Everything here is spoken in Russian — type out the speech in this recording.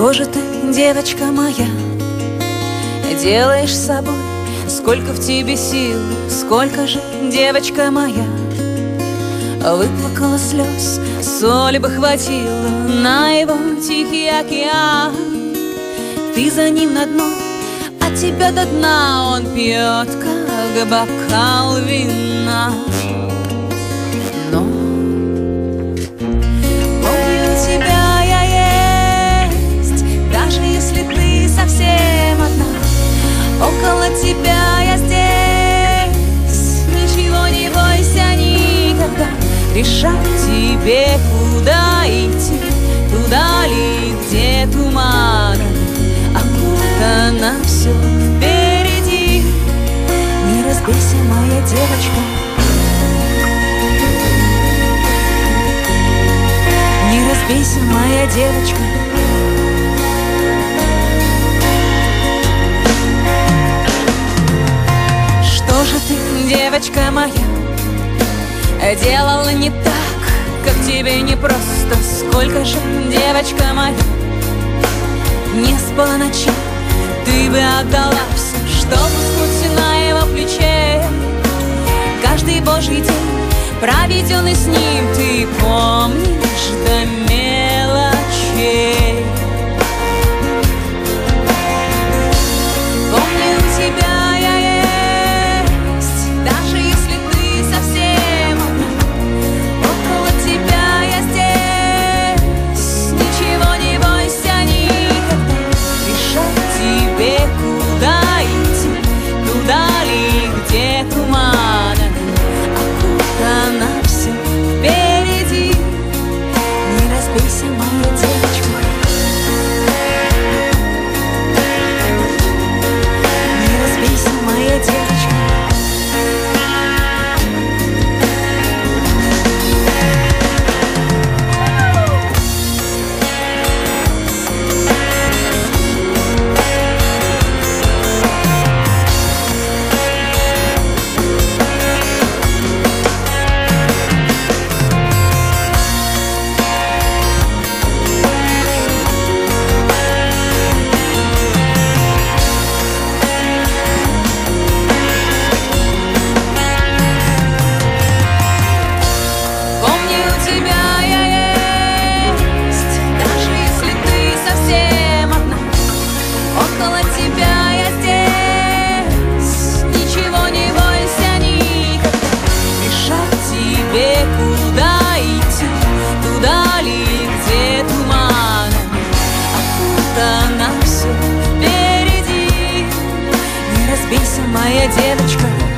Что же ты, девочка моя, делаешь с собой? Сколько в тебе сил, сколько же, девочка моя? Выплакала слез, соли бы хватило На его тихий океан. Ты за ним на дно, а тебя до дна Он пьет, как бокал вина Разбейся, моя девочка. Не разбейся, моя девочка. Что же ты, девочка моя, делала не так, как тебе не просто? Сколько же, девочка моя, не спала ночи Ты бы отдала все, чтоб уснуть Божий день, проведенный с ним, ты помнишь до мелочей. Помню тебя я есть, даже если ты совсем. Около тебя я здесь, ничего не бойся никогда. Решать тебе, куда идти, туда ли, где туманы? 干嘛？впереди. Не разбейся, моя девочка.